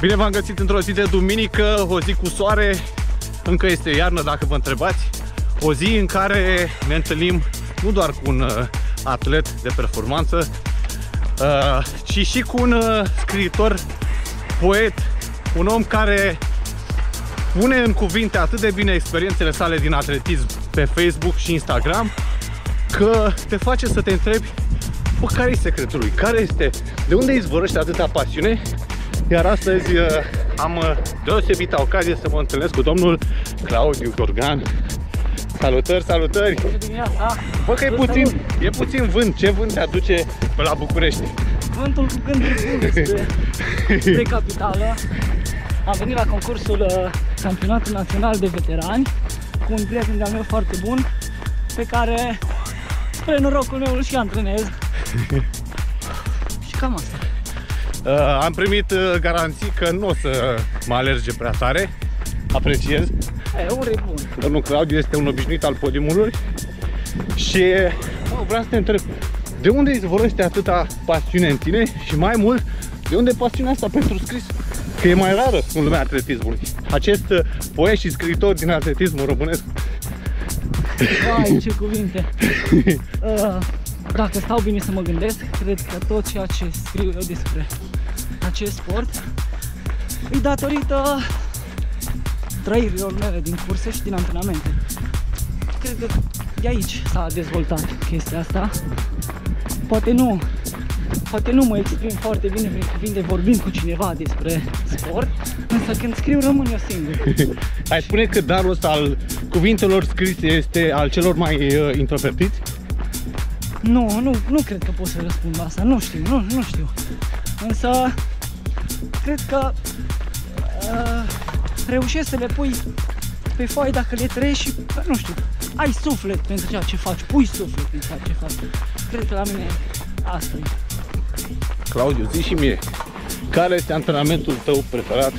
Bine v-am găsit într-o zi de duminică, o zi cu soare, încă este iarnă dacă vă întrebați, o zi în care ne întâlnim nu doar cu un uh, atlet de performanță, uh, ci și cu un uh, scriitor, poet, un om care pune în cuvinte atât de bine experiențele sale din atletism pe Facebook și Instagram, că te face să te întrebi Bă, care e secretul lui? Care este? De unde izvorăște atâta pasiune? Iar astăzi uh, am uh, deosebită ocazie să mă întâlnesc cu domnul Claudiu Gorgan. Salutări, salutări! Bă, că e puțin, e puțin vânt. Ce vânt te aduce pe la București? Vântul cu gânduri bune spre, spre capitală. Am venit la concursul uh, Campionatul Național de Veterani cu un prieten de-al meu foarte bun pe care, spre norocul meu, îl și antrenez. și cam asta. Uh, am primit uh, garanții că nu o să mă alerge prea tare. Apreciez. E, un e bun. Domnul Claudiu este un obișnuit al podiumului și bă, vreau să te întreb, de unde izvorăște atâta pasiune în tine și mai mult, de unde pasiunea asta pentru scris? Că e mai rară în lumea atletismului. Acest uh, poet și scriitor din atletismul românesc. Vai, ce cuvinte! Uh, dacă stau bine să mă gândesc, cred că tot ceea ce scriu eu despre acest sport e datorită trăirilor mele din curse și din antrenamente. Cred că de aici s-a dezvoltat chestia asta. Poate nu, poate nu mă exprim foarte bine prin cuvinte vorbind cu cineva despre sport, însă când scriu rămân eu singur. Ai spune că darul ăsta al cuvintelor scrise este al celor mai uh, introvertiți? Nu, nu, nu cred că pot să răspund la asta, nu știu, nu, nu știu. Însă, cred că uh, reușești să le pui pe foaie dacă le trăiești și, nu știu, ai suflet pentru ceea ce faci, pui suflet pentru ceea ce faci. Cred că la mine asta e. Claudiu, zi și mie, care este antrenamentul tău preferat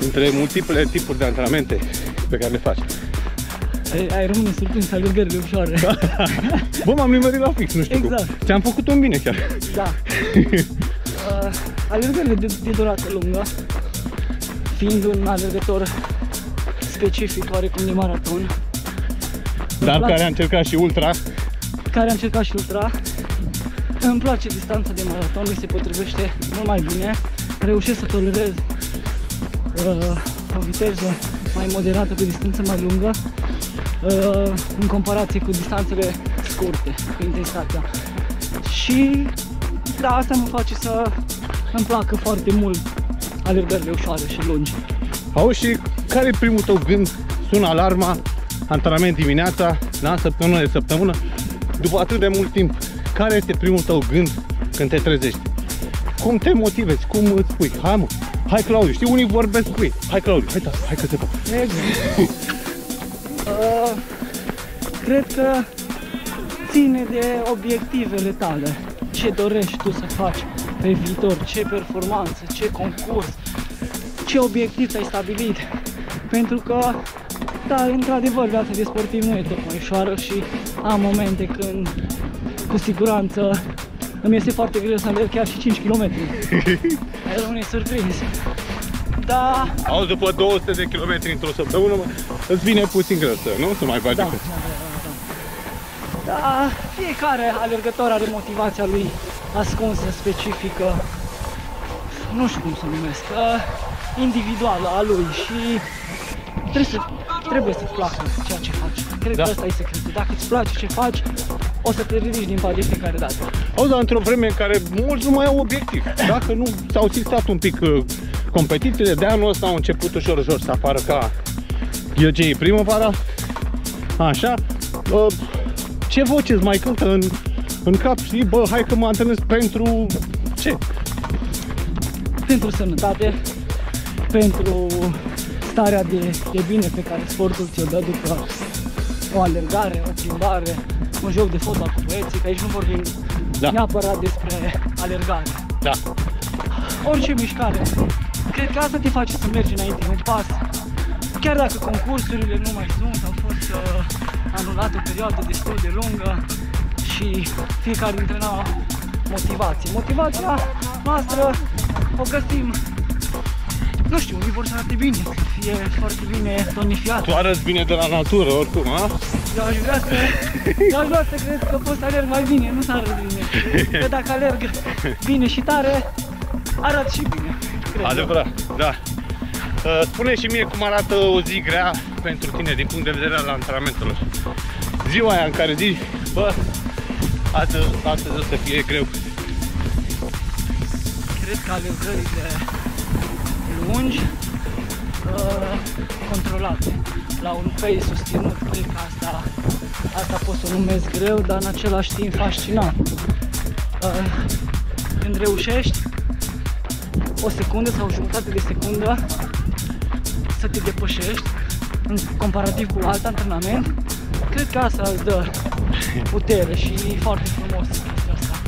între multiple tipuri de antrenamente pe care le faci? Ai, ai rămâne surprins alergările ușoare. Bă, m-am nimerit la fix, nu știu Exact. cum. Ți-am făcut un bine chiar. Da. Uh, alergările de, de durată lungă, fiind un alergător specific oarecum de maraton, Dar place. care a încercat și ultra. care a încercat și ultra, îmi place distanța de maraton, mi se potrivește mult mai bine, reușesc să tolerez uh, o viteză mai moderată pe distanță mai lungă uh, în comparație cu distanțele scurte, cu intensitatea. Și da, asta mă face să îmi placă foarte mult alergările ușoare și lungi. Auzi și care e primul tău gând? Sună alarma, antrenament dimineața, la săptămână de săptămână. După atât de mult timp, care este primul tău gând când te trezești? Cum te motivezi? Cum îți spui? Hai mă, hai Claudiu, știi unii vorbesc cu ei. Hai Claudiu, hai, da, hai că te fac. Exact. uh, cred că ține de obiectivele tale. Ce dorești tu să faci pe viitor, ce performanță, ce concurs, ce obiectiv ți-ai stabilit. Pentru că, da, într-adevăr, viața de sportiv nu e tocmai ușoară și am momente când, cu siguranță, îmi este foarte greu să alerg chiar și 5 km. Ai rămâne surprins. Da, Auzi, după 200 de kilometri într-o săptămână, mă, îți vine puțin greu să, nu? Să mai faci Da, da, decât. da, da, da. Da, fiecare alergător are motivația lui ascunsă, specifică, nu știu cum să o numesc, uh, individuală a lui și trebuie, să, trebuie să-ți placă ceea ce faci. Cred Da. că ăsta e secretul. Dacă îți place ce faci, o să te ridici din pat de fiecare dată. Auzi, dar într-o vreme în care mulți nu mai au obiectiv. Dacă nu s-au țintat un pic uh, competițiile, de anul ăsta au început ușor, ușor să apară ca ghiocei primăvara. Așa. Uh, ce voce îți mai cântă în, în cap? Știi, bă, hai că mă antrenez pentru ce? Pentru sănătate, pentru starea de, de bine pe care sportul ți-o dă după o alergare, o plimbare, un joc de fotbal cu băieții, că aici nu vorbim Da. neapărat despre alergare. Da. Orice mișcare. Cred că asta te face să mergi înainte, un pas. Chiar dacă concursurile nu mai sunt, au fost uh, anulate o perioadă destul de lungă și fiecare dintre noi a motivație. Motivația noastră o găsim nu știu, unii vor să arate bine, să fie foarte bine tonifiat. Tu arăți bine de la natură, oricum, a? Eu aș vrea să, eu aș vrea să cred că pot să alerg mai bine, nu să arăt bine. Că dacă alerg bine și tare, arăt și bine. Cred. Adevărat, da. Uh, Spune și mie cum arată o zi grea pentru tine din punct de vedere al antrenamentelor. Ziua aia în care zici, bă, astăzi, astăzi o să fie greu. Cred că alergările lungi, uh, controlate, la un pace susținut, cred că asta, asta pot să o numesc greu, dar în același timp fascinant. Uh, când reușești o secundă sau o jumătate de secundă să te depășești în comparativ cu alt antrenament, cred că asta îți dă putere și e foarte frumos chestia asta.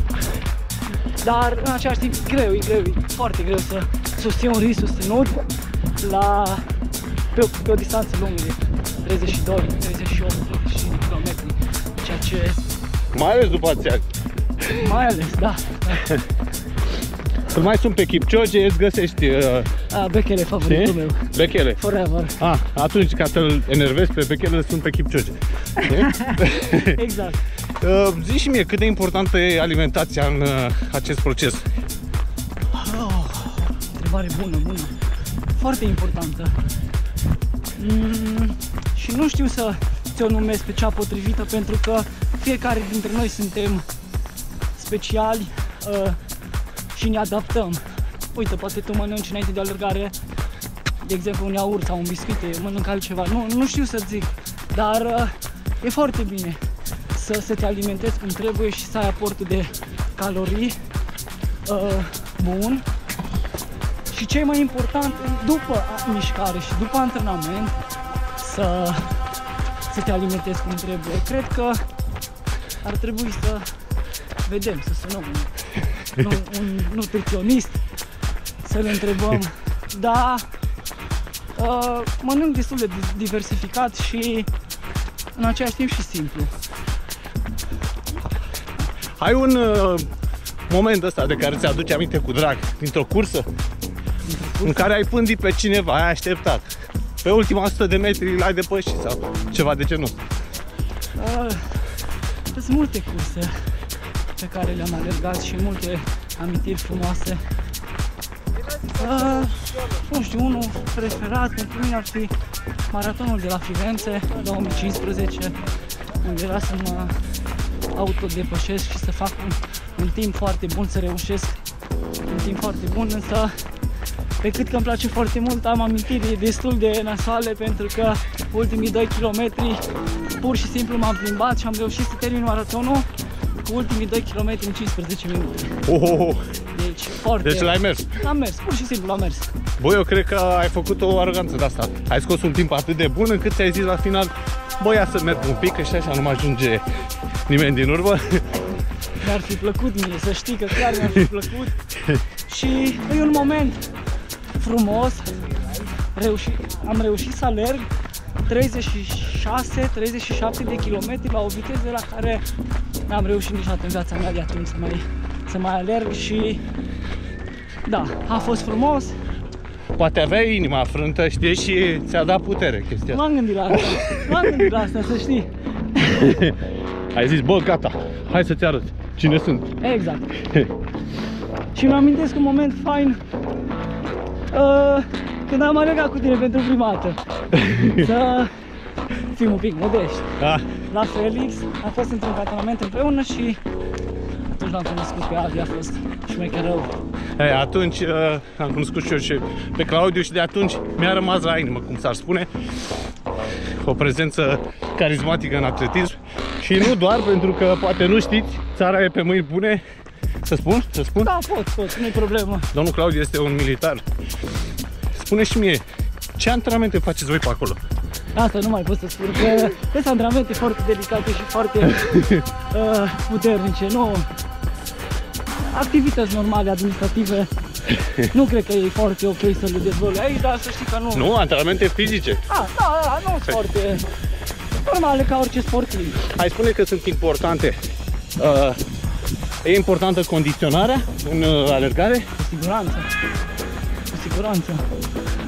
Dar în același timp e greu, e greu, e foarte greu să susții un risc susținut la, pe, o, pe o distanță lungă de 32, 38, 35 de km, ceea ce Mai ales după ați ani. mai ales, da, da. Îl mai sun pe Kipchoge, îți găsești uh, A, Bekele e favoritul știi? meu. Bechele. Forever. Ah, atunci ca să-l enervezi pe Bechele, îl sun pe Kipchoge. Știi? Exact. uh, zi și mie, cât de importantă e alimentația în uh, acest proces? Oh, întrebare bună, bună. Foarte importantă. Mm, și nu știu să ți-o numesc pe cea potrivită pentru că fiecare dintre noi suntem speciali uh, și ne adaptăm. Uite, poate tu mănânci înainte de alergare, de exemplu, un iaurt sau un biscuit, eu mănânc altceva. Nu, nu știu să zic, dar uh, e foarte bine să, să te alimentezi cum trebuie și să ai aportul de calorii uh, bun și ce e mai important, după a- mișcare și după antrenament, să, să te alimentezi cum trebuie. Cred că ar trebui să vedem, să sunăm un, un, un nutriționist, să-l întrebăm. Da, uh, mănânc destul de di- diversificat și în același timp și simplu. Ai un uh, moment ăsta de care ți-aduce aminte cu drag, dintr-o cursă, în care ai pândit pe cineva, ai așteptat. Pe ultima 100 de metri l-ai depășit sau ceva de genul ăsta. Uh, sunt multe curse pe care le-am alergat și multe amintiri frumoase. Uh, nu știu, unul preferat pentru mine ar fi maratonul de la Firenze 2015, unde era să mă autodepășesc și să fac un, un timp foarte bun, să reușesc un timp foarte bun, însă pe cât că îmi place foarte mult, am amintiri destul de nasoale pentru că ultimii 2 km pur și simplu m-am plimbat și am reușit să termin maratonul cu ultimii 2 km în 15 minute. Oh, oh, oh. Deci foarte... Deci l-ai mers. Am mers, pur și simplu am mers. Bă, eu cred că ai făcut o aroganță de asta. Ai scos un timp atât de bun încât ți-ai zis la final Bă, ia să merg un pic, că și așa nu mă ajunge nimeni din urmă. Mi-ar fi plăcut mie, să știi că chiar mi-ar fi plăcut. și e un moment frumos. Reuși, am reușit să alerg 36-37 de kilometri la o viteză la care n-am reușit niciodată în viața mea de atunci să mai, să mai alerg și da, a fost frumos, Poate aveai inima frântă, știi, și ți-a dat putere chestia asta. m-am gândit la asta, m-am gândit la asta, să știi. Ai zis, bă, gata, hai să-ți arăt cine sunt. Exact. și mi amintesc un moment fain uh, când am alergat cu tine pentru prima dată. Să fim un pic modești. Da, La Felix am fost într-un cantonament împreună și atunci l-am cunoscut pe Adi, a fost șmecher rău. Ei, atunci uh, am cunoscut și eu și pe Claudiu și de atunci mi-a rămas la inimă, cum s-ar spune, o prezență carismatică în atletism și nu doar pentru că poate nu știți, țara e pe mâini bune, să spun, să spun. Da, pot, pot, nu-i problemă. Domnul Claudiu este un militar. Spune și mie, ce antrenamente faceți voi pe acolo? Asta nu mai pot să spun, că sunt antrenamente foarte delicate și foarte uh, puternice, nu... Activități normale, administrative, nu cred că e foarte ok să le dezvolui aici, dar să știi că nu... Nu, antrenamente fizice. A, da, da, nu sunt foarte normale ca orice sportiv. Hai spune că sunt importante. Uh, e importantă condiționarea în uh, alergare? Cu siguranță. Cu siguranță.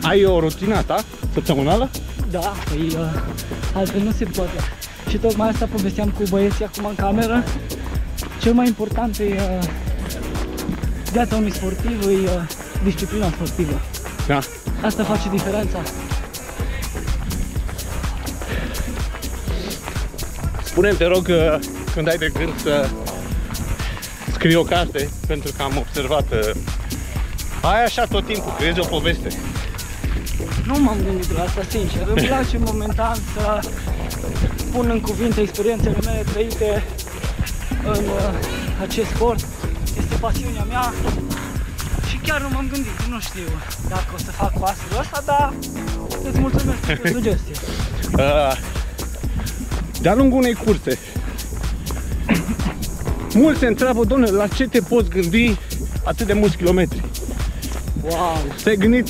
Ai o rutina ta săptămânală? Da, păi uh, altfel nu se poate. Și tocmai asta povesteam cu băieții acum în cameră. Cel mai important e uh, viața unui sportiv, e uh, disciplina sportivă. Da. Asta face diferența. Spune-mi, te rog, uh, când ai de gând să scrii o carte, pentru că am observat uh, ai așa tot timpul, crezi o poveste. Nu m-am gândit la asta, sincer. Îmi place momentan să pun în cuvinte experiențele mele trăite în uh, acest sport. Este pasiunea mea și chiar nu m-am gândit, nu știu dacă o să fac pasul ăsta, dar îți mulțumesc pentru sugestie. Uh, de-a lungul unei curse, mulți se întreabă, domnule, la ce te poți gândi atât de mulți kilometri? Wow! Te-ai gândit,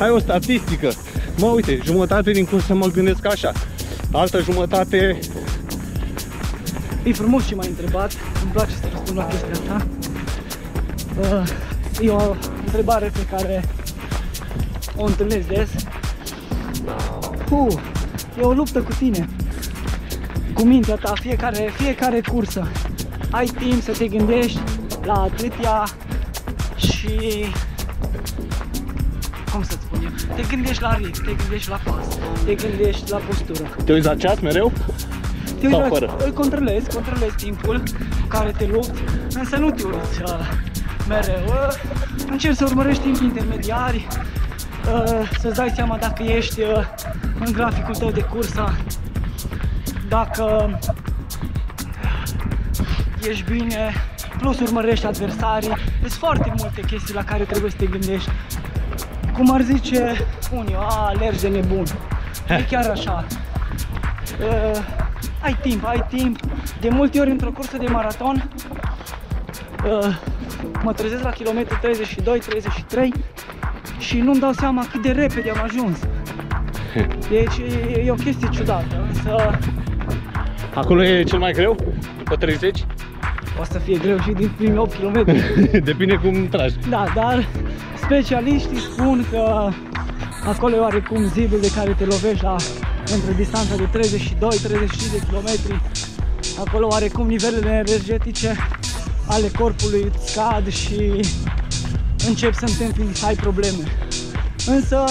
ai o statistică. Mă, uite, jumătate din cursă mă gândesc așa. Altă jumătate, E frumos ce m-ai întrebat, îmi place să răspund la chestia asta. Uh, e o întrebare pe care o întâlnesc des. Uh, e o luptă cu tine, cu mintea ta, fiecare, fiecare cursă. Ai timp să te gândești la atâtea și cum să-ți spun eu, te gândești la ritm, te gândești la pas, te gândești la postură. te uiți la ceas mereu? Te uiți Sau la- fără? Îl controlezi, controlezi timpul cu care te lupți, însă nu te uiți uh, mereu. Uh, încerci să urmărești timpii intermediari, uh, să-ți dai seama dacă ești uh, în graficul tău de cursă, dacă ești bine, plus urmărești adversarii. Sunt foarte multe chestii la care trebuie să te gândești. Cum ar zice unii, a, alergi de nebun. E chiar așa. Uh, ai timp, ai timp. De multe ori într-o cursă de maraton uh, mă trezesc la kilometri 32-33 și nu-mi dau seama cât de repede am ajuns. Deci e, e o chestie ciudată, însă Acolo e cel mai greu? După 30? o să fie greu și din primii 8 km. Depinde cum tragi. Da, dar specialiștii spun că acolo e oarecum zidul de care te lovești la între distanța de 32-35 de km. Acolo oarecum nivelele energetice ale corpului îți scad și încep să întâmpini să ai probleme. Însă,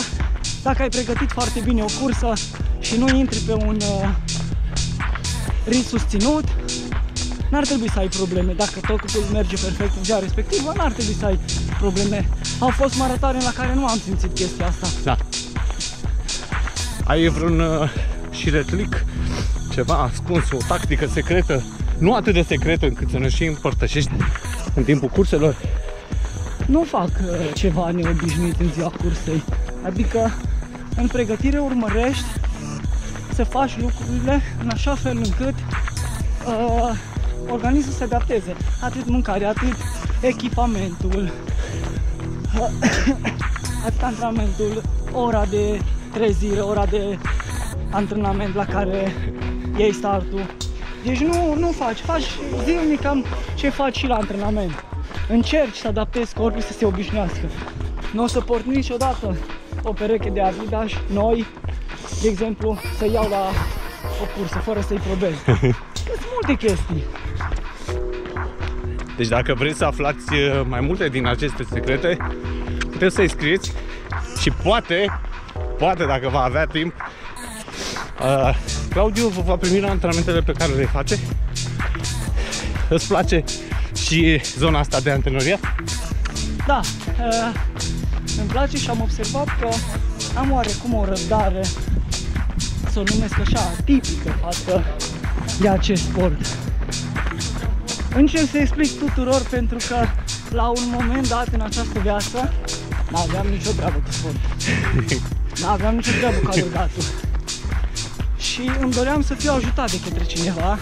dacă ai pregătit foarte bine o cursă și nu intri pe un uh, ritm susținut, n-ar trebui să ai probleme. Dacă totul merge perfect în ziua respectivă, n-ar trebui să ai probleme. Au fost maratoare la care nu am simțit chestia asta. Da. Ai vreun uh, șiretlic, ceva ascuns, o tactică secretă, nu atât de secretă încât să ne și împărtășești în timpul curselor? Nu fac uh, ceva neobișnuit în ziua cursei. Adică, în pregătire urmărești să faci lucrurile în așa fel încât uh, organismul să se adapteze. Atât mâncarea, atât echipamentul, atât antrenamentul, ora de trezire, ora de antrenament la care iei startul. Deci nu, nu faci, faci zilnic cam ce faci și la antrenament. Încerci să adaptezi corpul să se obișnuiască. Nu o să port niciodată o pereche de Adidas noi, de exemplu, să iau la o cursă fără să-i probez. Sunt multe chestii. Deci dacă vreți să aflați uh, mai multe din aceste secrete, puteți să-i scrieți și poate, poate dacă va avea timp, uh, Claudiu vă va primi la antrenamentele pe care le face. Îți place și zona asta de antrenoriat? Da, uh, îmi place și am observat că am oarecum o răbdare, să o numesc așa, tipică față de acest sport. Încerc să explic tuturor pentru că la un moment dat în această viață n-aveam nicio treabă cu sport. N-aveam nicio treabă cu alergatul. Și îmi doream să fiu ajutat de către cineva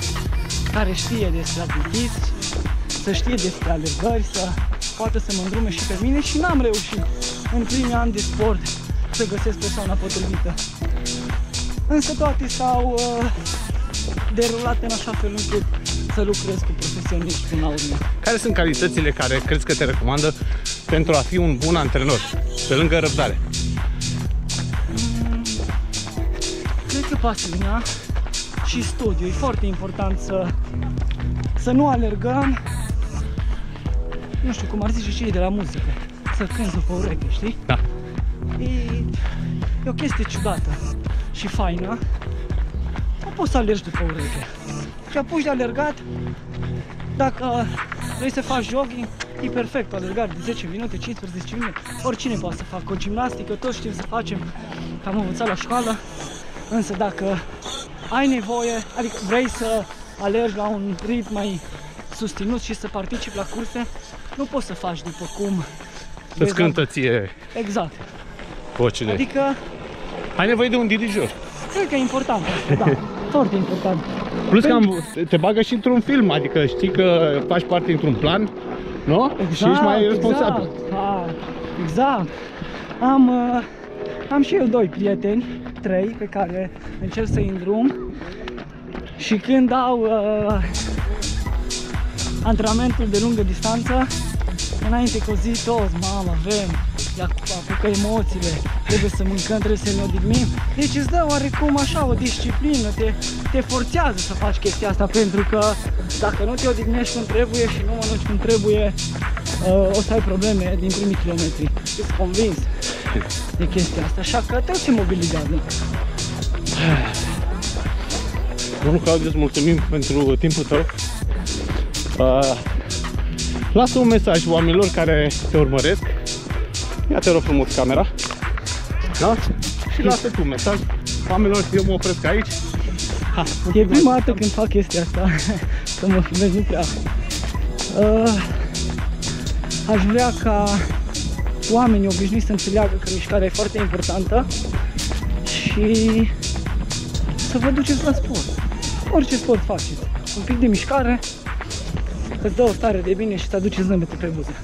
care știe despre atletism, să știe despre alergări, să poată să mă îndrume și pe mine și n-am reușit în primii ani de sport să găsesc persoana potrivită. Însă toate s-au uh, derulate în așa fel încât să lucrez cu profesioniști până la urmă. Care sunt calitățile care crezi că te recomandă pentru a fi un bun antrenor, pe lângă răbdare? Cred că pasiunea și studiu. E foarte important să, să nu alergăm, nu știu cum ar zice cei de la muzică, să cânti după ureche, știi? Da. E, e o chestie ciudată și faină. Nu poți să alergi după ureche. Și apuci de alergat, dacă vrei să faci jogging, e perfect, o alergare de 10 minute, 15 minute, oricine poate să facă o gimnastică, toți știm să facem, că am învățat la școală, însă dacă ai nevoie, adică vrei să alergi la un ritm mai susținut și să participi la curse, nu poți să faci după cum Să-ți vezi la- cântă ție Exact. vocile. Adică Ai nevoie de un dirijor. Cred că e important asta, da. Foarte important. Plus că am, te bagă și într-un film, adică știi că faci parte dintr-un plan, nu? și ești mai responsabil. Exact, da, exact. Am, uh, am și eu doi prieteni, trei, pe care încerc să-i îndrum. Și când au uh, antrenamentul de lungă distanță, înainte cu o zi toți, mamă, avem, ia apucă emoțiile, trebuie să mâncăm, trebuie să ne odihnim. Deci îți dă oarecum așa o disciplină, te, te forțează să faci chestia asta pentru că dacă nu te odihnești cum trebuie și nu mănânci cum trebuie, uh, o să ai probleme din primii kilometri. Sunt convins de chestia asta, așa că te se mobilizează. Domnul Claudiu, îți mulțumim pentru timpul tău. Uh, lasă un mesaj oamenilor care te urmăresc. Ia te rog frumos camera. Da? Și lasă tu un mesaj oamenilor, eu mă opresc aici. Ha, E prima dată când fac chestia asta, să mă filmez, nu prea. Uh, aș vrea ca oamenii obișnuiți să înțeleagă că mișcarea e foarte importantă și să vă duceți la sport. Orice sport faceți. Un pic de mișcare îți dă o stare de bine și îți aduce zâmbete pe buze.